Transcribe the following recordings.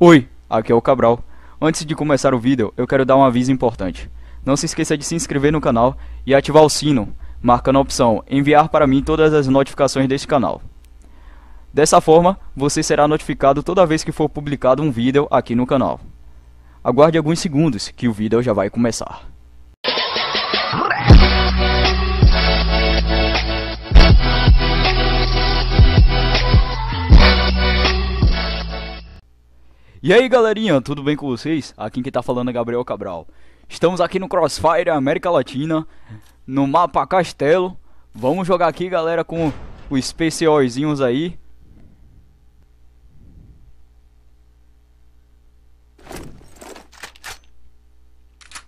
Oi, aqui é o Cabral. Antes de começar o vídeo, eu quero dar um aviso importante. Não se esqueça de se inscrever no canal e ativar o sino, marcando a opção enviar para mim todas as notificações deste canal. Dessa forma, você será notificado toda vez que for publicado um vídeo aqui no canal. Aguarde alguns segundos que o vídeo já vai começar. E aí galerinha, tudo bem com vocês? Aqui quem tá falando é Gabriel Cabral. Estamos aqui no Crossfire América Latina, no mapa Castelo. Vamos jogar aqui galera com os especialzinhos aí.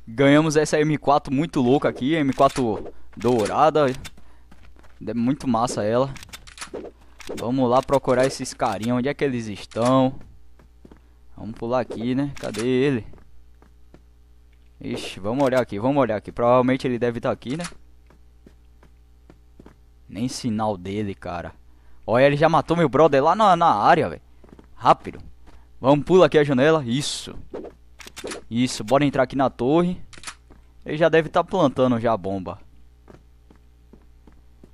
Ganhamos essa M4 muito louca aqui, M4 dourada. É muito massa ela. Vamos lá procurar esses carinhos, onde é que eles estão? Vamos pular aqui, né? Cadê ele? Ixi, vamos olhar aqui, vamos olhar aqui. Provavelmente ele deve estar tá aqui, né? Nem sinal dele, cara. Olha, ele já matou meu brother lá na, na área, velho. Rápido. Vamos, pula aqui a janela. Isso. Isso, bora entrar aqui na torre. Ele já deve estar tá plantando já a bomba.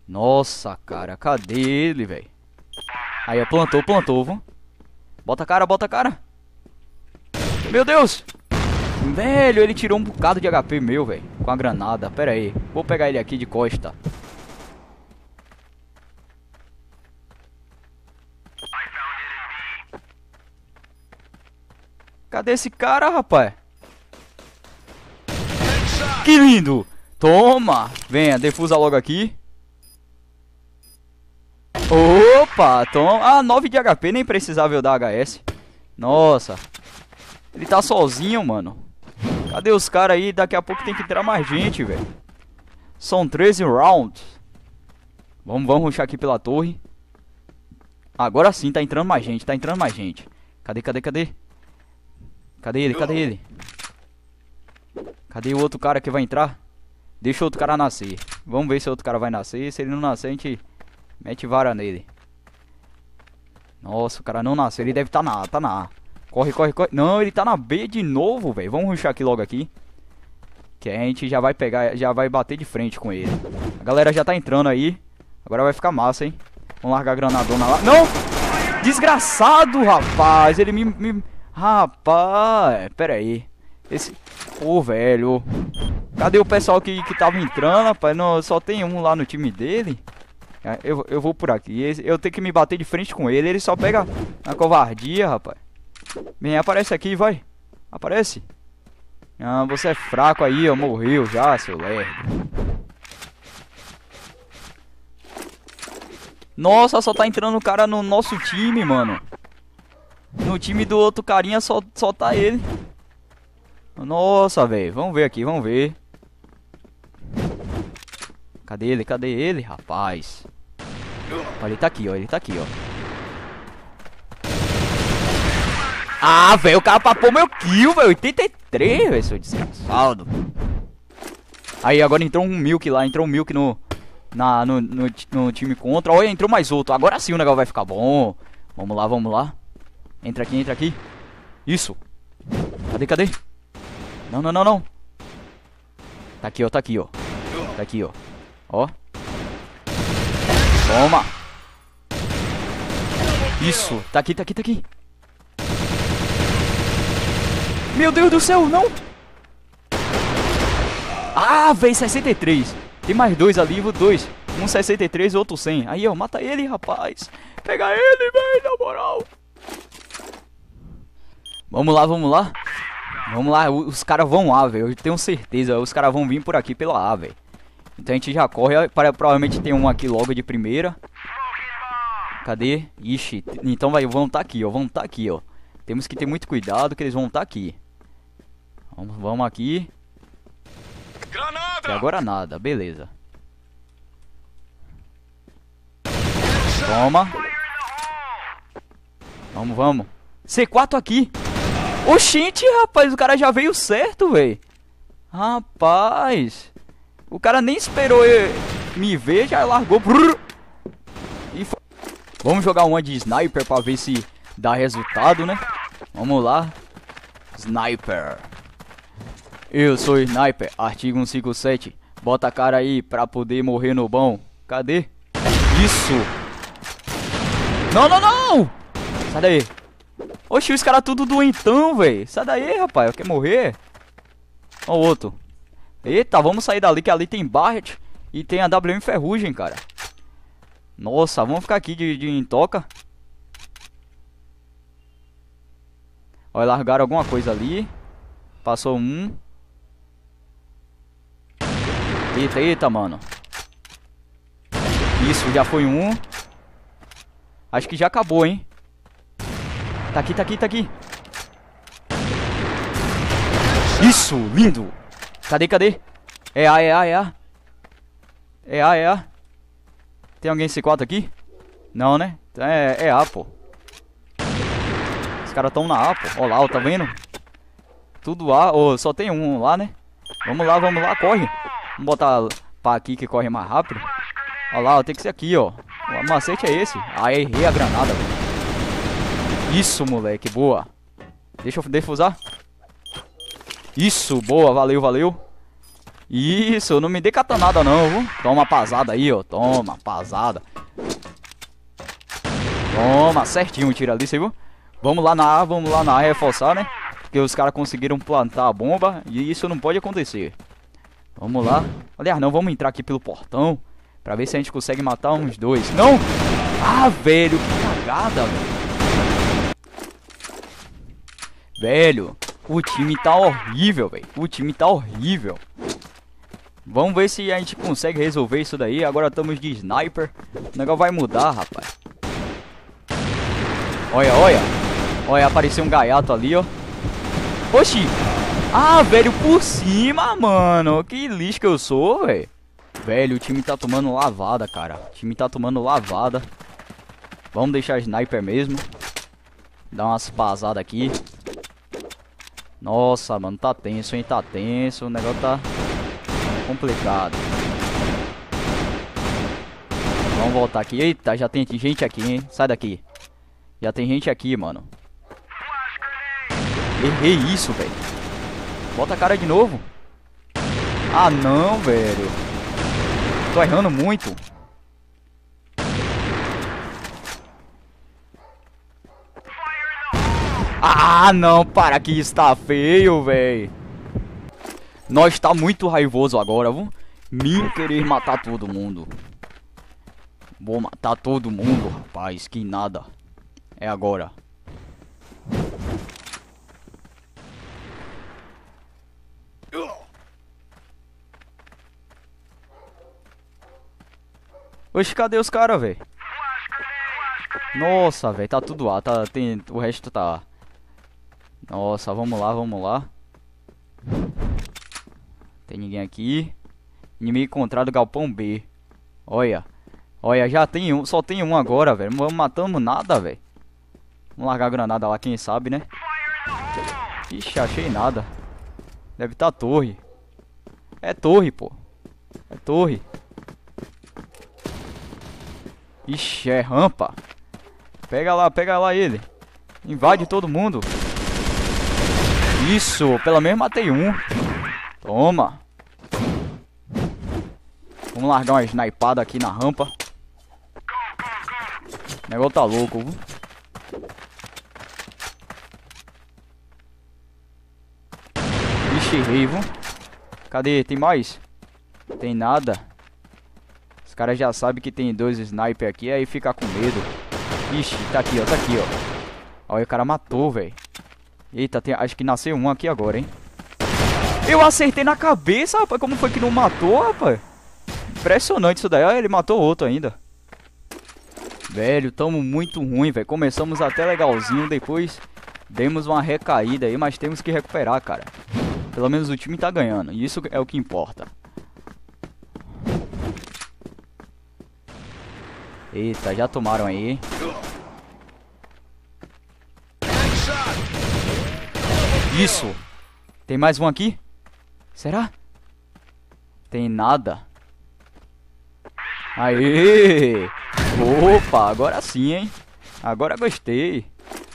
Nossa, cara, cadê ele, velho? Aí, plantou, plantou, vamos. Bota a cara, bota a cara. Meu Deus! Velho, ele tirou um bocado de HP meu, velho. Com a granada. Pera aí. Vou pegar ele aqui de costa. Cadê esse cara, rapaz? Que lindo! Toma! Venha, defusa logo aqui. Opa, toma. Ah, 9 de HP, nem precisava eu dar HS. Nossa. Ele tá sozinho, mano. Cadê os caras aí? Daqui a pouco tem que entrar mais gente, velho. São 13 rounds. Vamos, vamos ruxar aqui pela torre. Agora sim, tá entrando mais gente, tá entrando mais gente. Cadê, cadê, cadê? Cadê ele, cadê ele? Cadê o outro cara que vai entrar? Deixa o outro cara nascer. Vamos ver se o outro cara vai nascer. Se ele não nascer, a gente mete vara nele. Nossa, o cara não nasceu. Ele deve estar tá na A, tá na A. Corre, corre, corre. Não, ele tá na B de novo, velho. Vamos ruxar aqui logo aqui. Que a gente já vai pegar, já vai bater de frente com ele. A galera já tá entrando aí. Agora vai ficar massa, hein. Vamos largar a granadona lá. Não! Desgraçado, rapaz. Ele me... me... Rapaz, pera aí. Esse... Pô, velho. Cadê o pessoal que, que tava entrando, rapaz? Não, só tem um lá no time dele. É, eu, eu vou por aqui. Eu tenho que me bater de frente com ele. Ele só pega na covardia, rapaz. Vem, aparece aqui, vai. Aparece. Ah, você é fraco aí, ó. Morreu já, seu lerdo. Nossa, só tá entrando o cara no nosso time, mano. No time do outro carinha só, só tá ele. Nossa, velho. Vamos ver aqui, vamos ver. Cadê ele? Cadê ele, rapaz? Ele tá aqui, ó. Ele tá aqui, ó. Ah, velho, o cara papou meu kill, velho. 83, velho, seu desgraçado. Aí, agora entrou um Milk lá. Entrou um Milk no, na, no, no, no, time contra. Olha, entrou mais outro. Agora sim o negócio vai ficar bom. Vamos lá, vamos lá. Entra aqui, entra aqui. Isso. Cadê, cadê? Não, não, não, não. Tá aqui, ó, tá aqui, ó. Tá aqui, ó. Ó. Toma. Isso. Tá aqui, tá aqui, tá aqui. Meu Deus do céu, não! Ah, vem 63. Tem mais dois ali, dois. Um 63 e outro 100. Aí, ó, mata ele, rapaz. Pega ele, velho, na moral. Vamos lá, vamos lá. Vamos lá, os caras vão lá, velho. Eu tenho certeza, os caras vão vir por aqui pela A, velho. Então a gente já corre. Provavelmente tem um aqui logo de primeira. Cadê? Ixi, então vai, vão estar tá aqui, ó. Vão estar tá aqui, ó. Temos que ter muito cuidado que eles vão estar tá aqui. Vamos, vamos aqui. Granada! E agora nada, beleza. Toma. Vamos, vamos. C4 aqui. Oxente, rapaz, o cara já veio certo, velho. Rapaz. O cara nem esperou me ver, já largou. E Vamos jogar uma de sniper pra ver se dá resultado, né? Vamos lá. Sniper. Eu sou Sniper, artigo 157. Bota a cara aí pra poder morrer no bom. Cadê? Isso! Não, não, não! Sai daí. Oxi, os caras tudo doentão, velho. Sai daí, rapaz. Quer morrer? Ó o outro. Eita, vamos sair dali, que ali tem Barret e tem a WM Ferrugem, cara. Nossa, vamos ficar aqui de, de em toca. Olha, largaram alguma coisa ali. Passou um. Eita, eita, mano. Isso, já foi um. Acho que já acabou, hein. Tá aqui, tá aqui, tá aqui. Isso, lindo. Cadê, cadê? É A, é A, é A. É A, é A. Tem alguém C4 aqui? Não, né? É, é A, pô. Os caras estão na A, pô. Ó lá, ó, tá vendo? Tudo A. Oh, só tem um lá, né? Vamos lá, vamos lá, corre. Vamos botar pra aqui que corre mais rápido. Ó lá, tem que ser aqui, ó. O macete é esse. Ah, errei a granada. Isso, moleque, boa. Deixa eu defusar. Isso, boa, valeu, valeu. Isso, não me dê catanada não, viu? Toma pasada aí, ó. Toma, pasada. Toma, certinho o tiro ali, você viu? Vamos lá na A, vamos lá na A reforçar, né? Porque os caras conseguiram plantar a bomba e isso não pode acontecer. Vamos lá. Aliás, não, vamos entrar aqui pelo portão. Pra ver se a gente consegue matar uns dois. Não! Ah, velho, que cagada, velho. Velho, o time tá horrível, velho. O time tá horrível. Vamos ver se a gente consegue resolver isso daí. Agora estamos de sniper. O negócio vai mudar, rapaz. Olha, olha. Olha, apareceu um gaiato ali, ó. Oxi. Ah, velho, por cima, mano. Que lixo que eu sou, velho. Velho, o time tá tomando lavada, cara. O time tá tomando lavada. Vamos deixar sniper mesmo. Dar umas pasadas aqui. Nossa, mano, tá tenso, hein? Tá tenso. O negócio tá complicado. Vamos voltar aqui. Eita, já tem gente aqui, hein? Sai daqui. Já tem gente aqui, mano. Errei isso, velho. Bota a cara de novo. Ah, não, velho. Tô errando muito. Ah, não, para que está feio, velho. Nós tá muito raivoso agora, viu? Me querer matar todo mundo. Vou matar todo mundo, rapaz, que nada. É agora. Oxe, cadê os caras, velho? Nossa, velho, tá tudo lá, tá, tem, o resto tá nossa, vamos lá, vamos lá. Tem ninguém aqui. Inimigo encontrado, galpão B. Olha. Olha, já tem um, só tem um agora, velho. Não matamos nada, velho. Vamos largar a granada lá, quem sabe, né? Ixi, achei nada. Deve estar tá torre. É torre, pô. É torre. Ixi, é rampa. Pega lá, pega lá ele. Invade todo mundo. Isso, pelo menos matei um. Toma. Vamos largar uma snipada aqui na rampa. O negócio tá louco, viu? Ixi, errei, viu? Cadê? Tem mais? Tem nada. Os caras já sabem que tem dois sniper aqui, aí fica com medo. Ixi, tá aqui, ó, tá aqui, ó. Olha, o cara matou, velho. Eita, tem, acho que nasceu um aqui agora, hein? Eu acertei na cabeça, rapaz. Como foi que não matou, rapaz? Impressionante isso daí. Olha, ele matou outro ainda. Velho, tamo muito ruim, velho. Começamos até legalzinho, depois demos uma recaída aí, mas temos que recuperar, cara. Pelo menos o time tá ganhando, e isso é o que importa. Eita, já tomaram aí. Isso. Tem mais um aqui? Será? Tem nada. Aê! Opa, agora sim, hein? Agora gostei.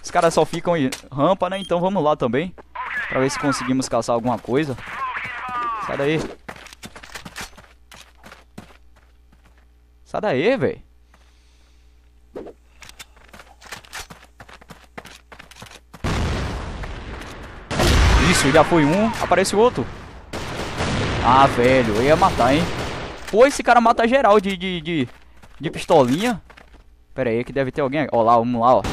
Os caras só ficam em rampa, né? Então vamos lá também. Pra ver se conseguimos caçar alguma coisa. Sai daí. Sai daí, velho. Isso, já foi um. Aparece outro. Ah, velho, eu ia matar, hein? Pô, esse cara mata geral de, de, de, de pistolinha. Pera aí, que deve ter alguém. Ó lá, vamos lá, ó.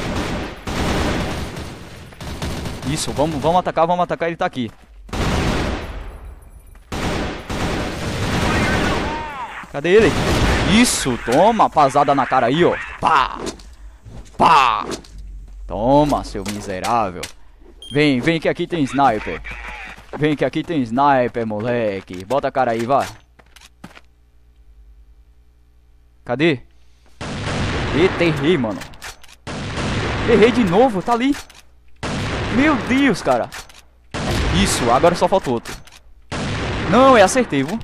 Isso, vamos, vamos atacar, vamos atacar, ele tá aqui. Cadê ele? Isso, toma, pasada na cara aí, ó. Pá! Pá! Toma, seu miserável. Vem, vem que aqui tem sniper. Vem que aqui tem sniper, moleque. Bota a cara aí, vai. Cadê? Eita, errei, mano. Errei de novo, tá ali. Meu Deus, cara. Isso, agora só falta outro. Não, eu acertei, viu?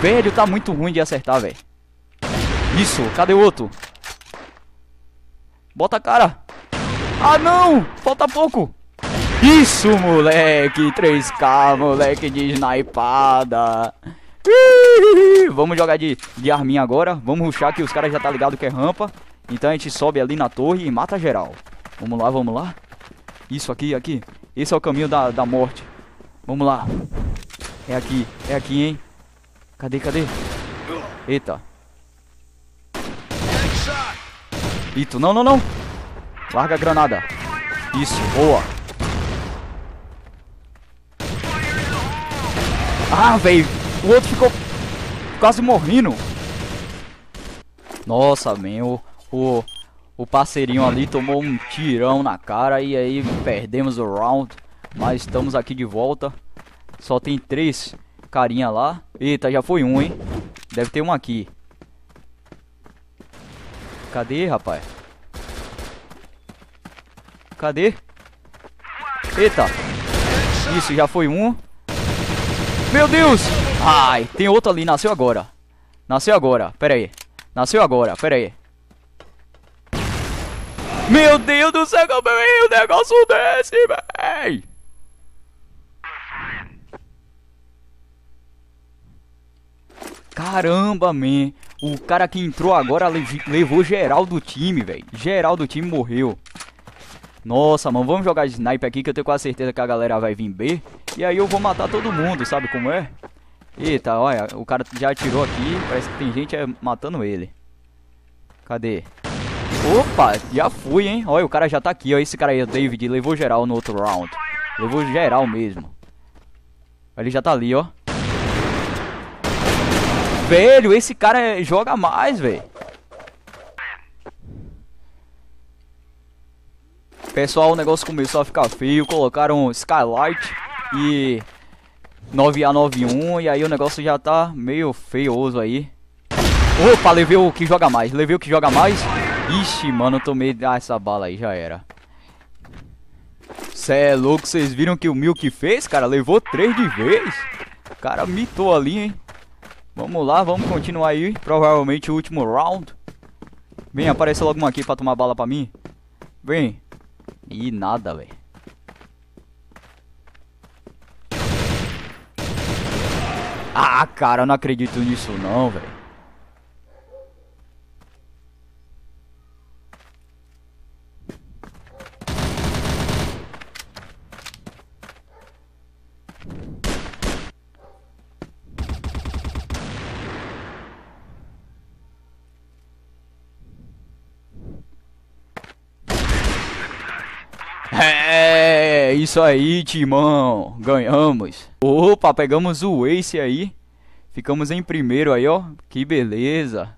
Velho, tá muito ruim de acertar, velho. Isso, cadê o outro? Bota a cara. Ah, não! Falta pouco. Isso, moleque. 3K, moleque de snipada. Vamos jogar de, de arminha agora. Vamos ruxar que os caras já tá ligado que é rampa. Então a gente sobe ali na torre e mata geral. Vamos lá, vamos lá. Isso aqui, aqui. Esse é o caminho da, da morte. Vamos lá. É aqui, é aqui, hein. Cadê, cadê? Eita. Ito, não, não, não. Larga a granada. Isso, boa. Ah, velho. O outro ficou quase morrendo. Nossa, man, o, o, o parceirinho ali tomou um tirão na cara e aí perdemos o round. Mas estamos aqui de volta. Só tem três carinha lá. Eita, já foi um, hein? Deve ter um aqui. Cadê, rapaz? Cadê? Eita. Isso, já foi um. Meu Deus! Ai, tem outro ali, nasceu agora. Nasceu agora, pera aí. Nasceu agora, pera aí. Meu Deus do céu, como é um negócio desse, véi? Caramba, man. O cara que entrou agora levou geral do time, velho. Geral do time morreu. Nossa, mano, vamos jogar de sniper aqui que eu tenho quase certeza que a galera vai vir B. E aí eu vou matar todo mundo, sabe como é? Eita, olha, o cara já atirou aqui, parece que tem gente é, matando ele. Cadê? Opa, já fui, hein? Olha, o cara já tá aqui, ó. Esse cara aí, o David, levou geral no outro round. Levou geral mesmo. Ele já tá ali, ó. Velho, esse cara joga mais, velho. Pessoal, o negócio começou a ficar feio, colocaram Skylight e 9A91 e aí o negócio já tá meio feioso aí. Opa, levei o que joga mais, levei o que joga mais. Ixi, mano, tomei ah, essa bala aí, já era. Cê é louco, vocês viram que o Milk fez, cara? Levou três de vez. O cara mitou ali, hein? Vamos lá, vamos continuar aí. Provavelmente o último round. Vem, aparece logo um aqui pra tomar bala pra mim. Vem. Ih, nada, velho. Ah, cara, eu não acredito nisso não, velho. É, isso aí, timão. Ganhamos. Opa, pegamos o Ace aí. Ficamos em primeiro aí, ó. Que beleza.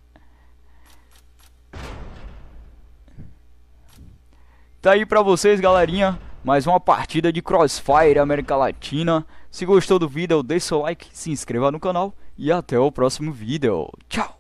Tá aí pra vocês, galerinha. Mais uma partida de Crossfire América Latina. Se gostou do vídeo, deixa o like, se inscreva no canal. E até o próximo vídeo. Tchau.